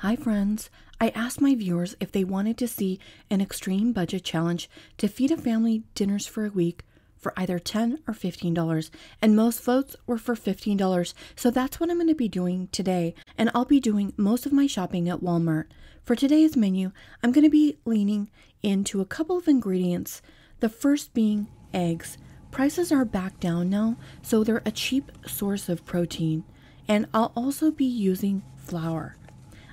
Hi, friends. I asked my viewers if they wanted to see an extreme budget challenge to feed a family dinners for a week for either 10 or $15, and most votes were for $15. So that's what I'm going to be doing today, and I'll be doing most of my shopping at Walmart. For today's menu, I'm going to be leaning into a couple of ingredients, the first being eggs. Prices are back down now, so they're a cheap source of protein. And I'll also be using flour.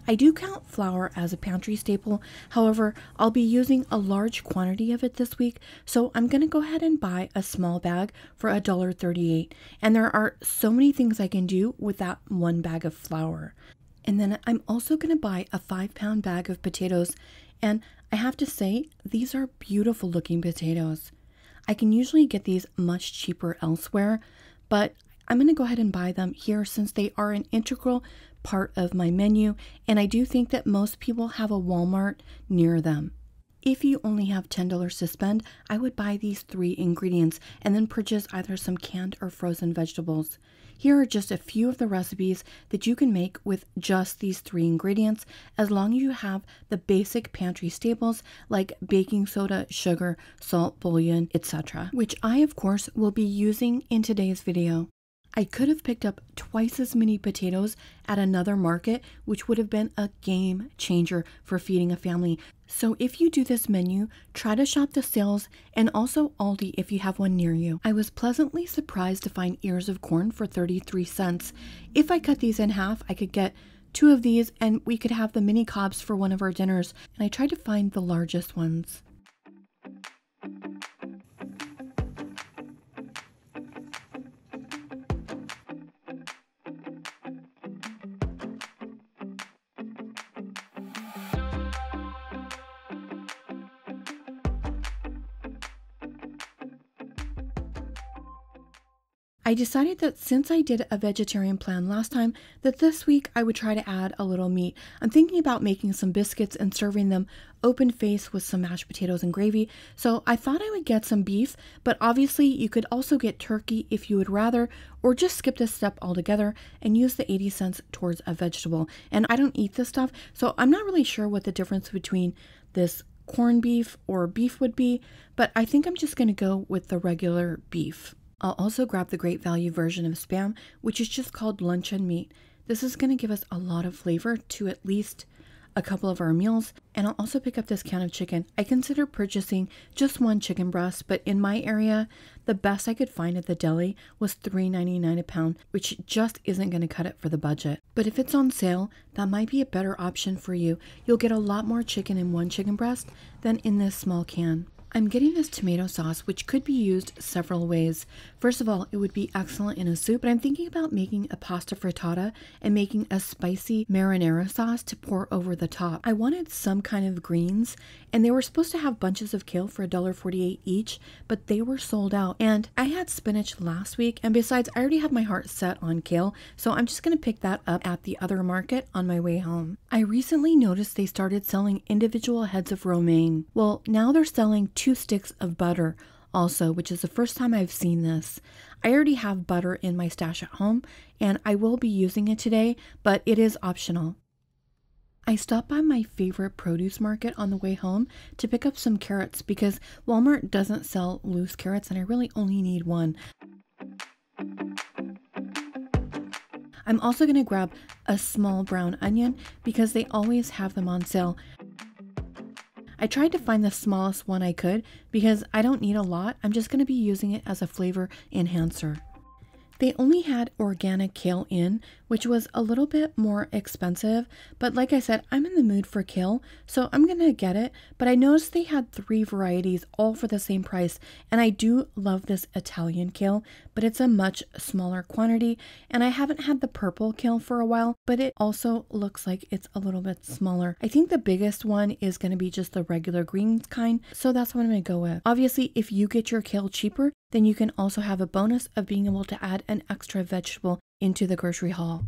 I do count flour as a pantry staple, however, I'll be using a large quantity of it this week, so I'm going to go ahead and buy a small bag for $1.38. And there are so many things I can do with that one bag of flour. And then I'm also going to buy a five pound bag of potatoes, and I have to say, these are beautiful looking potatoes. I can usually get these much cheaper elsewhere, but I'm going to go ahead and buy them here since they are an integral part of my menu, and I do think that most people have a Walmart near them. If you only have $10 to spend, I would buy these three ingredients and then purchase either some canned or frozen vegetables. Here are just a few of the recipes that you can make with just these three ingredients as long as you have the basic pantry staples like baking soda, sugar, salt, bouillon, etc., which I of course will be using in today's video. I could have picked up twice as many potatoes at another market, which would have been a game changer for feeding a family. So, if you do this menu, try to shop the sales and also Aldi if you have one near you. I was pleasantly surprised to find ears of corn for 33 cents. If I cut these in half, I could get two of these and we could have the mini cobs for one of our dinners. And I tried to find the largest ones. I decided that since I did a vegetarian plan last time, that this week I would try to add a little meat. I'm thinking about making some biscuits and serving them open face with some mashed potatoes and gravy, so I thought I would get some beef, but obviously you could also get turkey if you would rather, or just skip this step altogether and use the 80 cents towards a vegetable. And I don't eat this stuff, so I'm not really sure what the difference between this corned beef or beef would be, but I think I'm just going to go with the regular beef. I'll also grab the great value version of Spam, which is just called luncheon meat. This is going to give us a lot of flavor to at least a couple of our meals. And I'll also pick up this can of chicken. I consider purchasing just one chicken breast, but in my area, the best I could find at the deli was $3.99 a pound, which just isn't going to cut it for the budget. But if it's on sale, that might be a better option for you. You'll get a lot more chicken in one chicken breast than in this small can. I'm getting this tomato sauce, which could be used several ways. First of all, it would be excellent in a soup, but I'm thinking about making a pasta frittata and making a spicy marinara sauce to pour over the top. I wanted some kind of greens, and they were supposed to have bunches of kale for $1.48 each, but they were sold out. And I had spinach last week, and besides, I already have my heart set on kale, so I'm just going to pick that up at the other market on my way home. I recently noticed they started selling individual heads of romaine. Well, now they're selling two sticks of butter also, which is the first time I've seen this. I already have butter in my stash at home and I will be using it today, but it is optional. I stopped by my favorite produce market on the way home to pick up some carrots because Walmart doesn't sell loose carrots and I really only need one. I'm also going to grab a small brown onion because they always have them on sale. I tried to find the smallest one I could because I don't need a lot. I'm just going to be using it as a flavor enhancer. They only had organic kale in, which was a little bit more expensive, but like I said, I'm in the mood for kale, so I'm gonna get it. But I noticed they had three varieties, all for the same price, and I do love this Italian kale, but it's a much smaller quantity, and I haven't had the purple kale for a while, but it also looks like it's a little bit smaller. I think the biggest one is gonna be just the regular green kind, so that's what I'm gonna go with. Obviously, if you get your kale cheaper, then you can also have a bonus of being able to add an extra vegetable into the grocery haul.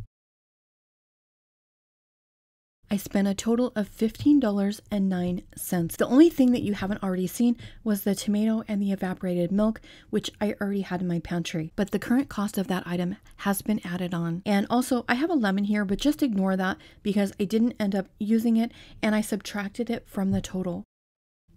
I spent a total of $15.09. The only thing that you haven't already seen was the tomato and the evaporated milk, which I already had in my pantry. But the current cost of that item has been added on. And also, I have a lemon here, but just ignore that because I didn't end up using it and I subtracted it from the total.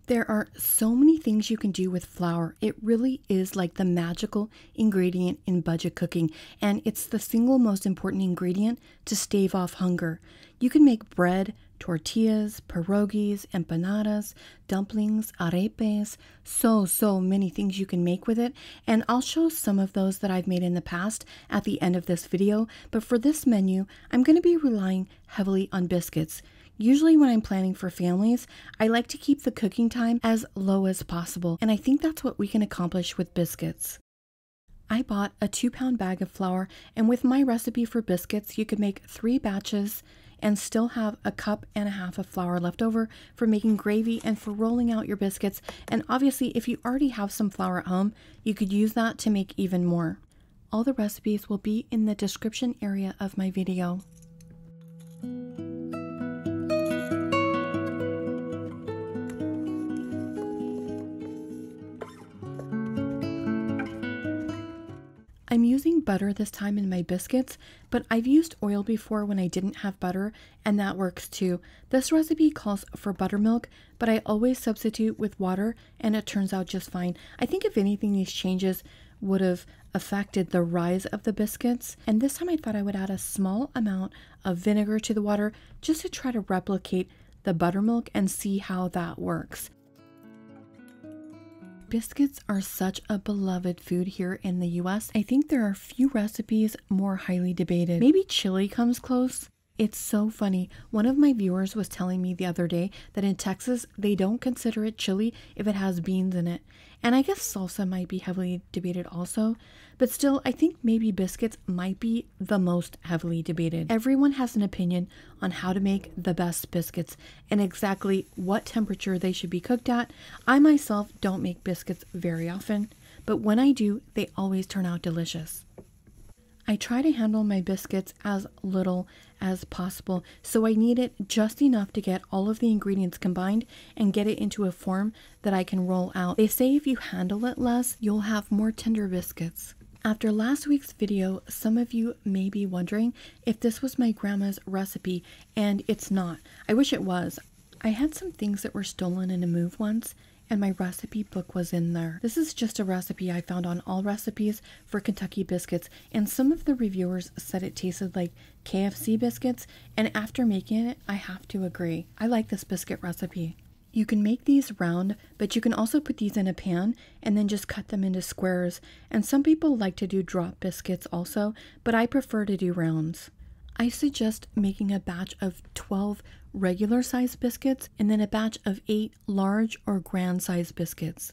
There are so many things you can do with flour. It really is like the magical ingredient in budget cooking, and it's the single most important ingredient to stave off hunger. You can make bread, tortillas, pierogies, empanadas, dumplings, arepas, so, so many things you can make with it. And I'll show some of those that I've made in the past at the end of this video. But for this menu, I'm going to be relying heavily on biscuits. Usually, when I'm planning for families, I like to keep the cooking time as low as possible, and I think that's what we can accomplish with biscuits. I bought a two pound bag of flour, and with my recipe for biscuits, you could make three batches and still have a cup and a half of flour left over for making gravy and for rolling out your biscuits. And obviously, if you already have some flour at home, you could use that to make even more. All the recipes will be in the description area of my video. I'm using butter this time in my biscuits, but I've used oil before when I didn't have butter, and that works too. This recipe calls for buttermilk, but I always substitute with water, and it turns out just fine. I think if anything, these changes would have affected the rise of the biscuits. And this time I thought I would add a small amount of vinegar to the water just to try to replicate the buttermilk and see how that works. Biscuits are such a beloved food here in the US. I think there are few recipes more highly debated. Maybe chili comes close. It's so funny. One of my viewers was telling me the other day that in Texas, they don't consider it chili if it has beans in it. And I guess salsa might be heavily debated also. But still, I think maybe biscuits might be the most heavily debated. Everyone has an opinion on how to make the best biscuits and exactly what temperature they should be cooked at. I myself don't make biscuits very often, but when I do, they always turn out delicious. I try to handle my biscuits as little as possible, so I knead it just enough to get all of the ingredients combined and get it into a form that I can roll out. They say if you handle it less, you'll have more tender biscuits. After last week's video, some of you may be wondering if this was my grandma's recipe, and it's not. I wish it was. I had some things that were stolen in a move once, and my recipe book was in there. This is just a recipe I found on Allrecipes for Kentucky biscuits, and some of the reviewers said it tasted like KFC biscuits, and after making it, I have to agree. I like this biscuit recipe. You can make these round, but you can also put these in a pan and then just cut them into squares. And some people like to do drop biscuits also, but I prefer to do rounds. I suggest making a batch of 12 regular size biscuits and then a batch of 8 large or grand size biscuits.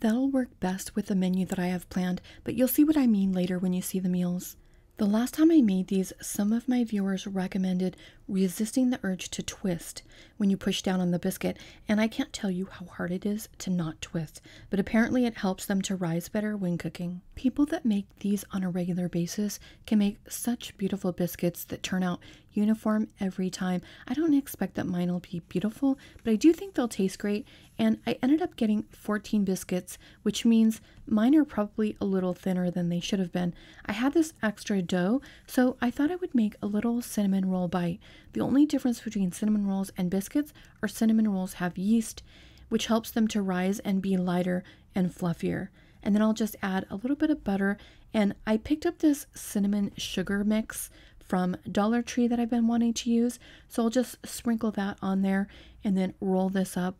That'll work best with the menu that I have planned, but you'll see what I mean later when you see the meals. The last time I made these, some of my viewers recommended resisting the urge to twist when you push down on the biscuit, and I can't tell you how hard it is to not twist, but apparently it helps them to rise better when cooking. People that make these on a regular basis can make such beautiful biscuits that turn out uniform every time. I don't expect that mine will be beautiful, but I do think they'll taste great. And I ended up getting 14 biscuits, which means mine are probably a little thinner than they should have been. I had this extra dough, so I thought I would make a little cinnamon roll bite. The only difference between cinnamon rolls and biscuits are cinnamon rolls have yeast, which helps them to rise and be lighter and fluffier. And then I'll just add a little bit of butter. And I picked up this cinnamon sugar mix from Dollar Tree that I've been wanting to use. So I'll just sprinkle that on there and then roll this up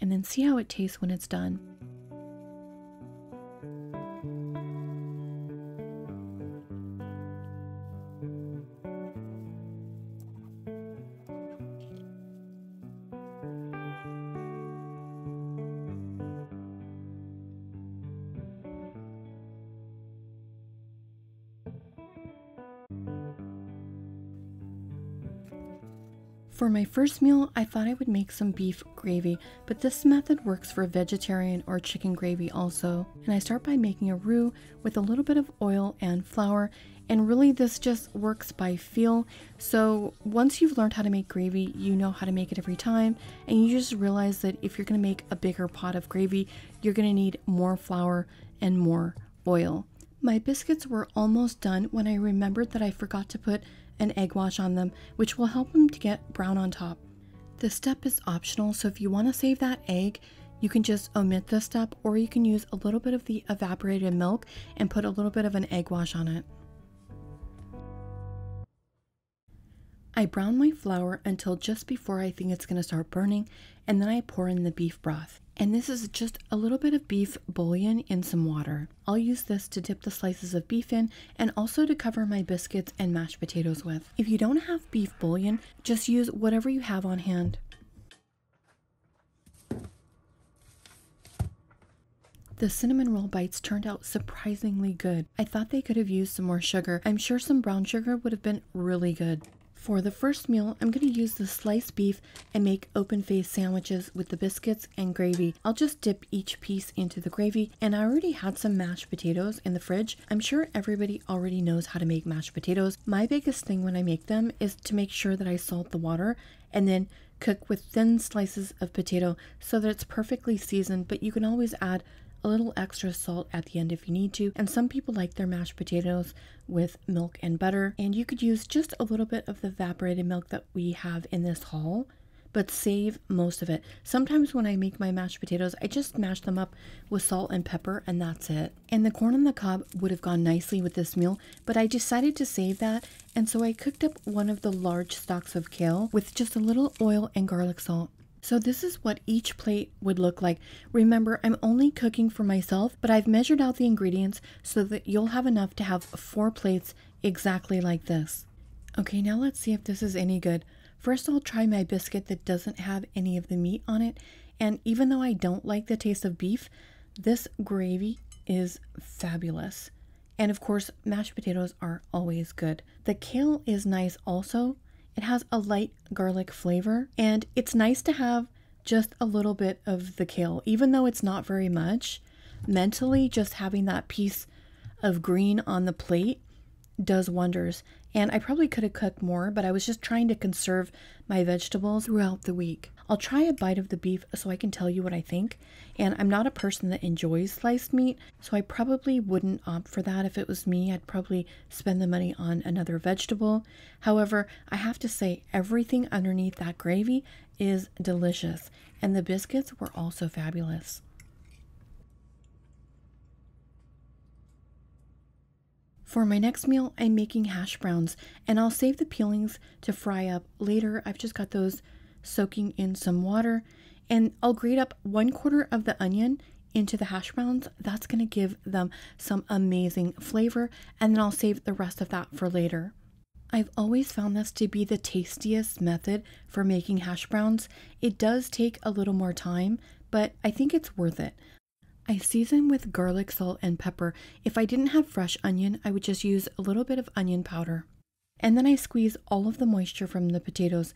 and then see how it tastes when it's done. For my first meal, I thought I would make some beef gravy, but this method works for vegetarian or chicken gravy also. And I start by making a roux with a little bit of oil and flour, and really this just works by feel. So once you've learned how to make gravy, you know how to make it every time, and you just realize that if you're gonna make a bigger pot of gravy, you're gonna need more flour and more oil. My biscuits were almost done when I remembered that I forgot to put an egg wash on them, which will help them to get brown on top. This step is optional, so if you want to save that egg, you can just omit this step or you can use a little bit of the evaporated milk and put a little bit of an egg wash on it. I brown my flour until just before I think it's going to start burning, and then I pour in the beef broth. And this is just a little bit of beef bouillon in some water. I'll use this to dip the slices of beef in and also to cover my biscuits and mashed potatoes with. If you don't have beef bouillon, just use whatever you have on hand. The cinnamon roll bites turned out surprisingly good. I thought they could have used some more sugar. I'm sure some brown sugar would have been really good. For the first meal, I'm going to use the sliced beef and make open face sandwiches with the biscuits and gravy. I'll just dip each piece into the gravy and I already had some mashed potatoes in the fridge. I'm sure everybody already knows how to make mashed potatoes. My biggest thing when I make them is to make sure that I salt the water and then cook with thin slices of potato so that it's perfectly seasoned, but you can always add a little extra salt at the end if you need to. And some people like their mashed potatoes with milk and butter. And you could use just a little bit of the evaporated milk that we have in this haul but save most of it. Sometimes when I make my mashed potatoes, I just mash them up with salt and pepper and that's it. And the corn on the cob would have gone nicely with this meal, but I decided to save that and so I cooked up one of the large stalks of kale with just a little oil and garlic salt. So this is what each plate would look like. Remember, I'm only cooking for myself, but I've measured out the ingredients so that you'll have enough to have four plates exactly like this. Okay, now let's see if this is any good. First, I'll try my biscuit that doesn't have any of the meat on it. And even though I don't like the taste of beef, this gravy is fabulous. And of course, mashed potatoes are always good. The kale is nice also, it has a light garlic flavor, and it's nice to have just a little bit of the kale, even though it's not very much. Mentally, just having that piece of green on the plate does wonders. And I probably could have cooked more, but I was just trying to conserve my vegetables throughout the week. I'll try a bite of the beef so I can tell you what I think. And I'm not a person that enjoys sliced meat, so I probably wouldn't opt for that if it was me. I'd probably spend the money on another vegetable. However, I have to say, everything underneath that gravy is delicious, and the biscuits were also fabulous. For my next meal, I'm making hash browns, and I'll save the peelings to fry up later. I've just got those soaking in some water, and I'll grate up one quarter of the onion into the hash browns. That's going to give them some amazing flavor, and then I'll save the rest of that for later. I've always found this to be the tastiest method for making hash browns. It does take a little more time, but I think it's worth it. I season with garlic, salt, and pepper. If I didn't have fresh onion, I would just use a little bit of onion powder. And then I squeeze all of the moisture from the potatoes.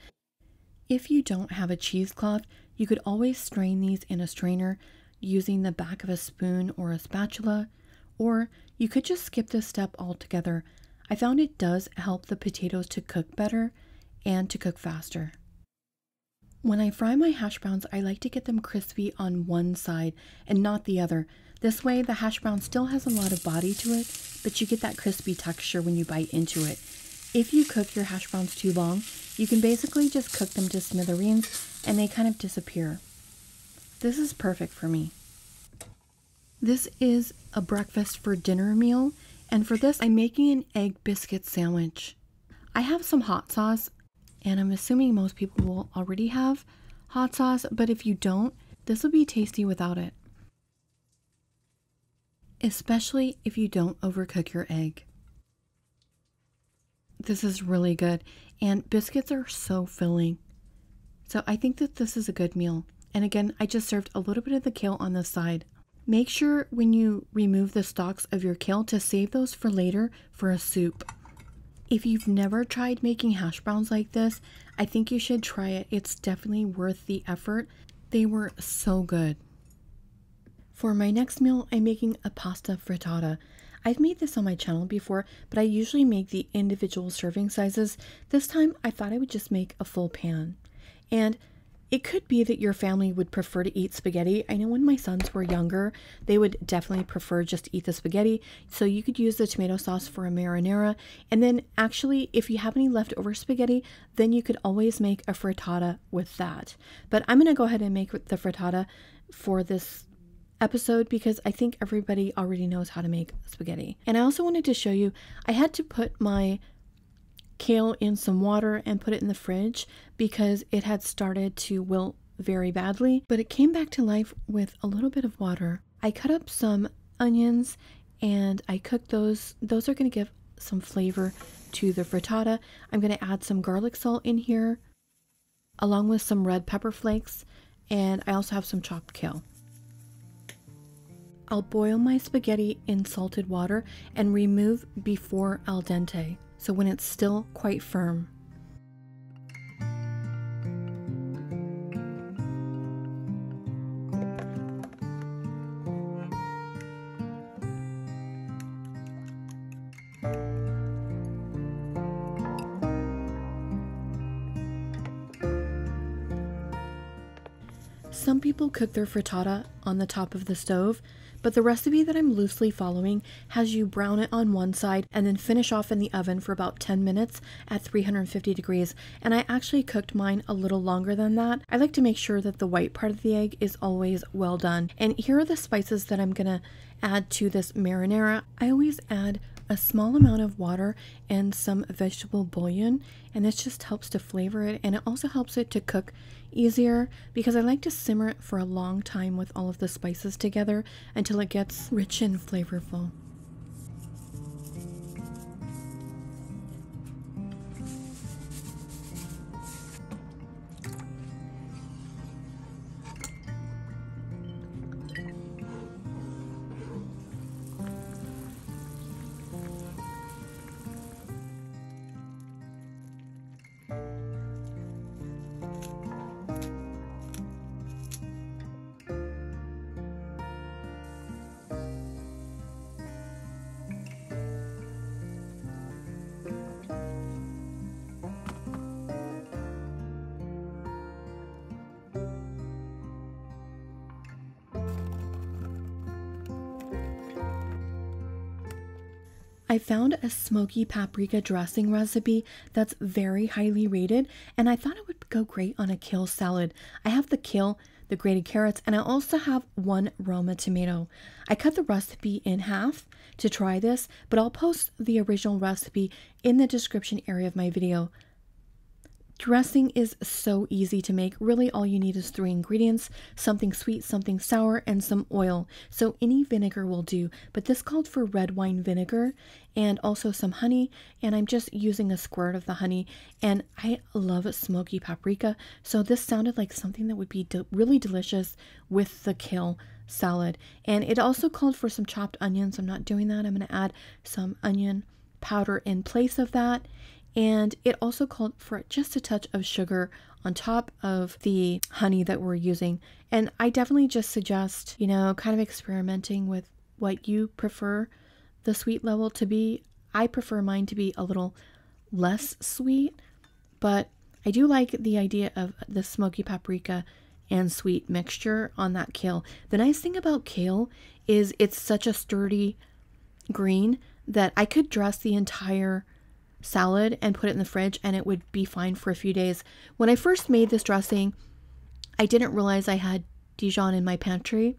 If you don't have a cheesecloth, you could always strain these in a strainer using the back of a spoon or a spatula, or you could just skip this step altogether. I found it does help the potatoes to cook better and to cook faster. When I fry my hash browns, I like to get them crispy on one side and not the other. This way, the hash brown still has a lot of body to it, but you get that crispy texture when you bite into it. If you cook your hash browns too long, you can basically just cook them to smithereens and they kind of disappear. This is perfect for me. This is a breakfast for dinner meal, and for this, I'm making an egg biscuit sandwich. I have some hot sauce and I'm assuming most people will already have hot sauce, but if you don't, this will be tasty without it. Especially if you don't overcook your egg. This is really good, and biscuits are so filling. So I think that this is a good meal. And again, I just served a little bit of the kale on the side. Make sure when you remove the stalks of your kale to save those for later for a soup. If you've never tried making hash browns like this, I think you should try it. It's definitely worth the effort. They were so good. For my next meal, I'm making a pasta frittata. I've made this on my channel before, but I usually make the individual serving sizes. This time, I thought I would just make a full pan. And it could be that your family would prefer to eat spaghetti. I know when my sons were younger, they would definitely prefer just to eat the spaghetti. So you could use the tomato sauce for a marinara. And then actually, if you have any leftover spaghetti, then you could always make a frittata with that. But I'm going to go ahead and make the frittata for this episode because I think everybody already knows how to make spaghetti. And I also wanted to show you, I had to put my kale in some water and put it in the fridge because it had started to wilt very badly, but it came back to life with a little bit of water. I cut up some onions and I cooked those. Those are going to give some flavor to the frittata. I'm going to add some garlic salt in here along with some red pepper flakes and I also have some chopped kale. I'll boil my spaghetti in salted water and remove before al dente so when it's still quite firm. Cook their frittata on the top of the stove, but the recipe that I'm loosely following has you brown it on one side and then finish off in the oven for about 10 minutes at 350 degrees. And I actually cooked mine a little longer than that. I like to make sure that the white part of the egg is always well done. And here are the spices that I'm gonna add to this marinara. I always add a small amount of water and some vegetable bouillon and this just helps to flavor it and it also helps it to cook easier because I like to simmer it for a long time with all of the spices together until it gets rich and flavorful. I found a smoky paprika dressing recipe that's very highly rated, and I thought it would go great on a kale salad. I have the kale, the grated carrots, and I also have one Roma tomato. I cut the recipe in half to try this, but I'll post the original recipe in the description area of my video. Dressing is so easy to make. Really, all you need is three ingredients something sweet, something sour, and some oil. So, any vinegar will do, but this called for red wine vinegar and also some honey. And I'm just using a squirt of the honey. And I love smoky paprika, so this sounded like something that would be de really delicious with the kale salad. And it also called for some chopped onions. I'm not doing that, I'm going to add some onion powder in place of that and it also called for just a touch of sugar on top of the honey that we're using. And I definitely just suggest, you know, kind of experimenting with what you prefer the sweet level to be. I prefer mine to be a little less sweet, but I do like the idea of the smoky paprika and sweet mixture on that kale. The nice thing about kale is it's such a sturdy green that I could dress the entire salad and put it in the fridge and it would be fine for a few days. When I first made this dressing, I didn't realize I had Dijon in my pantry.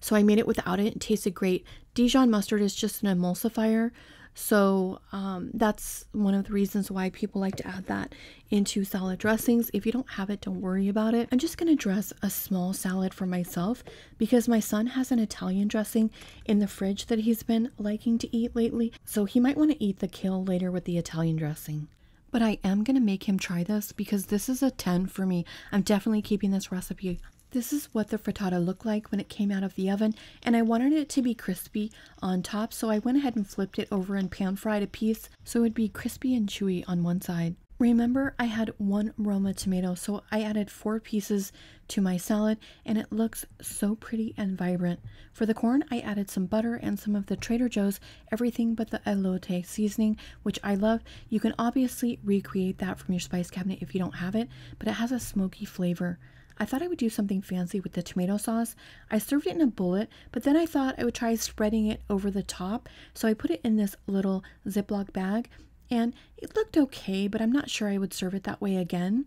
So I made it without it. It tasted great. Dijon mustard is just an emulsifier, so um, that's one of the reasons why people like to add that into salad dressings. If you don't have it, don't worry about it. I'm just going to dress a small salad for myself because my son has an Italian dressing in the fridge that he's been liking to eat lately. So he might want to eat the kale later with the Italian dressing. But I am going to make him try this because this is a 10 for me. I'm definitely keeping this recipe This is what the frittata looked like when it came out of the oven, and I wanted it to be crispy on top, so I went ahead and flipped it over and pan fried a piece so it would be crispy and chewy on one side. Remember, I had one Roma tomato, so I added four pieces to my salad, and it looks so pretty and vibrant. For the corn, I added some butter and some of the Trader Joe's everything but the elote seasoning, which I love. You can obviously recreate that from your spice cabinet if you don't have it, but it has a smoky flavor. I thought I would do something fancy with the tomato sauce. I served it in a bullet, but then I thought I would try spreading it over the top. So I put it in this little Ziploc bag and it looked okay, but I'm not sure I would serve it that way again.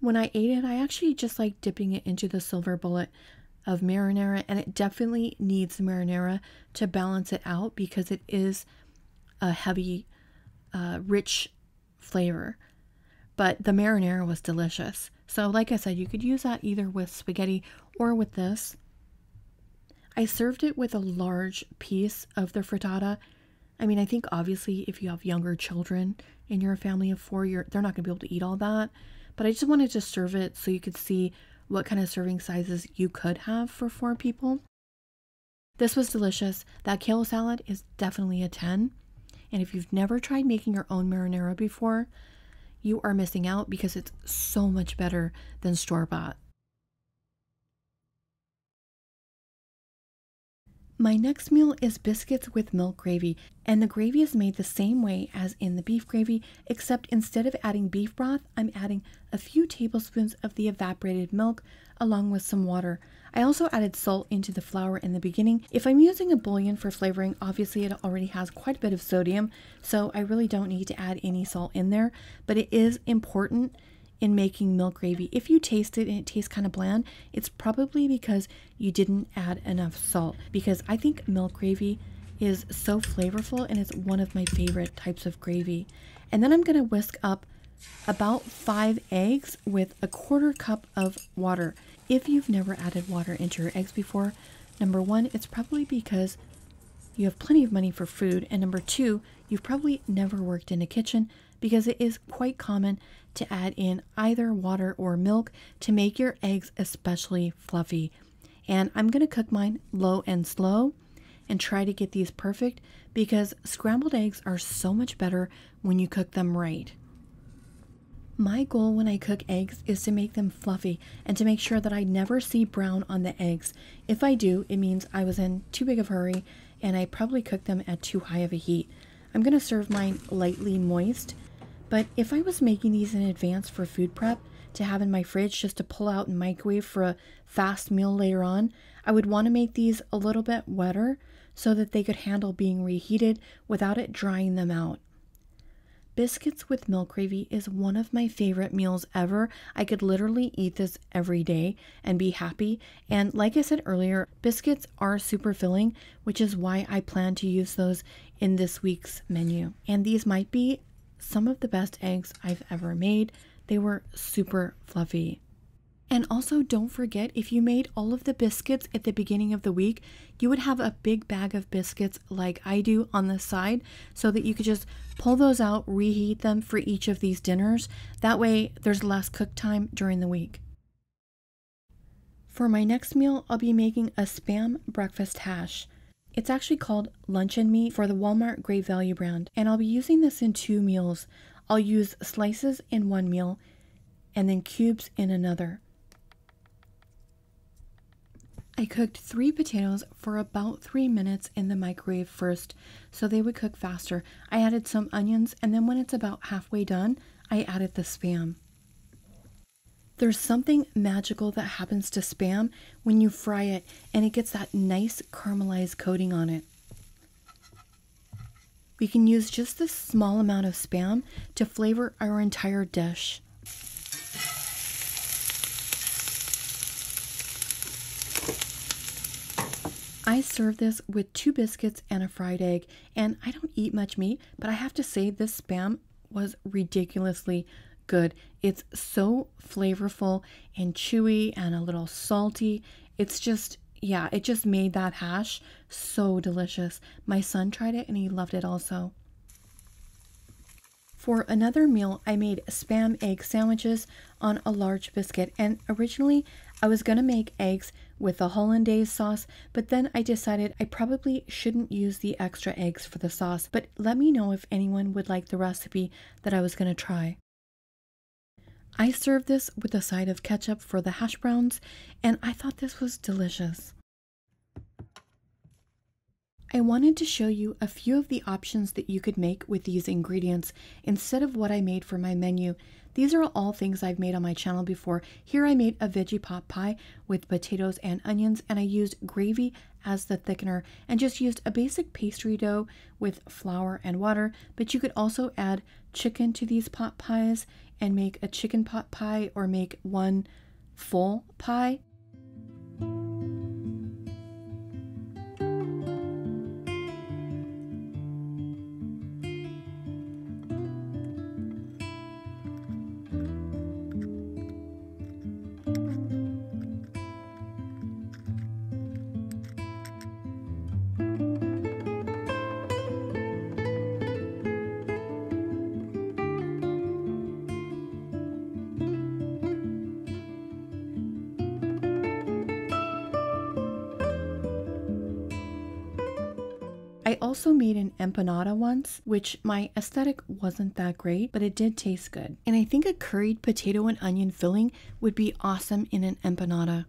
When I ate it, I actually just like dipping it into the silver bullet of marinara, and it definitely needs marinara to balance it out because it is a heavy, uh, rich flavor. But the marinara was delicious. So, like I said, you could use that either with spaghetti or with this. I served it with a large piece of the frittata. I mean, I think obviously if you have younger children and you're a family of four, you're, they're not going to be able to eat all that. But I just wanted to serve it so you could see what kind of serving sizes you could have for four people. This was delicious. That kale salad is definitely a 10. And if you've never tried making your own marinara before, you are missing out because it's so much better than store bought. My next meal is biscuits with milk gravy, and the gravy is made the same way as in the beef gravy, except instead of adding beef broth, I'm adding a few tablespoons of the evaporated milk along with some water. I also added salt into the flour in the beginning. If I'm using a bouillon for flavoring, obviously it already has quite a bit of sodium, so I really don't need to add any salt in there, but it is important in making milk gravy. If you taste it and it tastes kind of bland, it's probably because you didn't add enough salt because I think milk gravy is so flavorful and it's one of my favorite types of gravy. And then I'm going to whisk up about five eggs with a quarter cup of water. If you've never added water into your eggs before, number one, it's probably because you have plenty of money for food, and number two, you've probably never worked in a kitchen because it is quite common to add in either water or milk to make your eggs especially fluffy. And I'm going to cook mine low and slow and try to get these perfect because scrambled eggs are so much better when you cook them right. My goal when I cook eggs is to make them fluffy and to make sure that I never see brown on the eggs. If I do, it means I was in too big of a hurry and I probably cooked them at too high of a heat. I'm going to serve mine lightly moist, but if I was making these in advance for food prep to have in my fridge just to pull out and microwave for a fast meal later on, I would want to make these a little bit wetter so that they could handle being reheated without it drying them out. Biscuits with milk gravy is one of my favorite meals ever. I could literally eat this every day and be happy. And like I said earlier, biscuits are super filling, which is why I plan to use those in this week's menu. And these might be some of the best eggs I've ever made. They were super fluffy. And also, don't forget if you made all of the biscuits at the beginning of the week, you would have a big bag of biscuits like I do on the side so that you could just pull those out, reheat them for each of these dinners. That way, there's less cook time during the week. For my next meal, I'll be making a spam breakfast hash. It's actually called Luncheon Meat for the Walmart Great Value brand, and I'll be using this in two meals. I'll use slices in one meal and then cubes in another. I cooked three potatoes for about three minutes in the microwave first so they would cook faster. I added some onions, and then when it's about halfway done, I added the spam. There's something magical that happens to spam when you fry it and it gets that nice caramelized coating on it. We can use just this small amount of spam to flavor our entire dish. I serve this with two biscuits and a fried egg, and I don't eat much meat, but I have to say this spam was ridiculously good. It's so flavorful and chewy and a little salty. It's just, yeah, it just made that hash so delicious. My son tried it and he loved it also. For another meal, I made spam egg sandwiches on a large biscuit, and originally I was gonna make eggs with the hollandaise sauce, but then I decided I probably shouldn't use the extra eggs for the sauce. But let me know if anyone would like the recipe that I was gonna try. I served this with a side of ketchup for the hash browns, and I thought this was delicious. I wanted to show you a few of the options that you could make with these ingredients instead of what I made for my menu. These are all things I've made on my channel before. Here I made a veggie pot pie with potatoes and onions and I used gravy as the thickener and just used a basic pastry dough with flour and water, but you could also add chicken to these pot pies and make a chicken pot pie or make one full pie. Also made an empanada once, which my aesthetic wasn't that great, but it did taste good. And I think a curried potato and onion filling would be awesome in an empanada.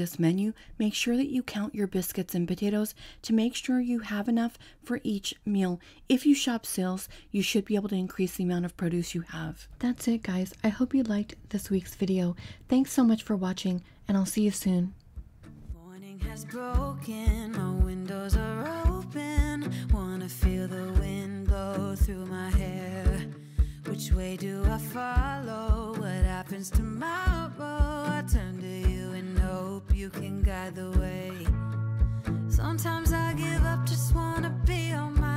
this menu, make sure that you count your biscuits and potatoes to make sure you have enough for each meal. If you shop sales, you should be able to increase the amount of produce you have. That's it, guys. I hope you liked this week's video. Thanks so much for watching, and I'll see you soon. Morning has broken, my windows are open. Wanna feel the wind blow through my hair. Which way do I follow? What happens? I turn to you you can guide the way. Sometimes I give up, just wanna be on my